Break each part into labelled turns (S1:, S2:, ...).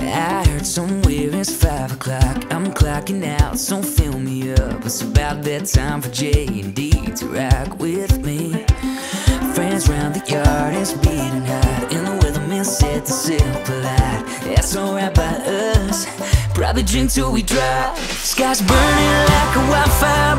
S1: I heard somewhere it's five o'clock. I'm clocking out, so fill me up. It's about that time for J and D to rock with me. Friends round the yard, it's beating hot, and the weatherman said to sail polite. That's alright by us. Probably drink till we drop. Sky's burning like a wildfire,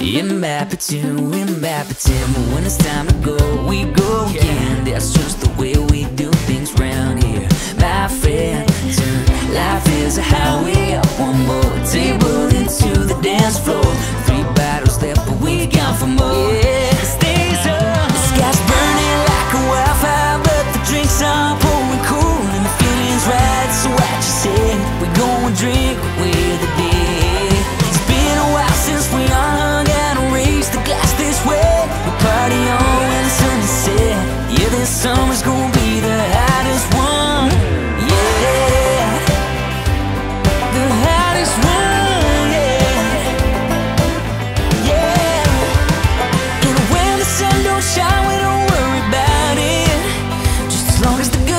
S1: In Mappleton, in Mappleton, but when it's time to go, we go again. That's just the way we do things round here, my friend. Life is a highway up one more table into the dance floor. Three bottles left, but we got for more. Yeah, stays up. The sky's burning like a wildfire, but the drinks are pouring cool and the feeling's right. So? We go and drink away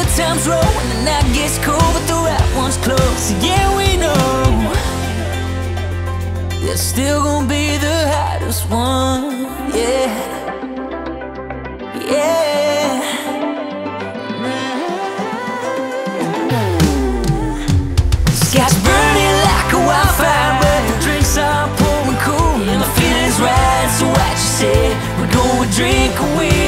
S1: good times roll and the night gets cold, but the right one's close. Yeah, we know it's still gonna be the hottest one. Yeah, yeah. Sky's burning like a wildfire, but the drinks are pouring cool, and the feeling's right. So what you say? We're going drink away